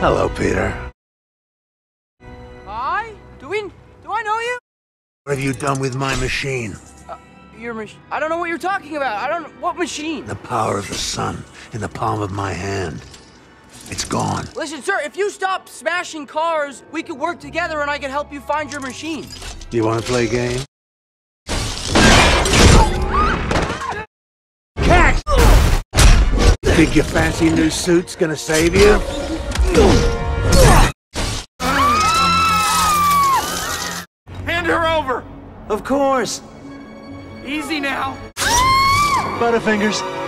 Hello, Peter. Hi? Do we... Do I know you? What have you done with my machine? Uh, your machine... I don't know what you're talking about. I don't... What machine? The power of the sun in the palm of my hand. It's gone. Listen, sir, if you stop smashing cars, we could work together and I could help you find your machine. Do you want to play a game? Catch! Think your fancy new suit's gonna save you? Hand her over! Of course. Easy now. Butterfingers.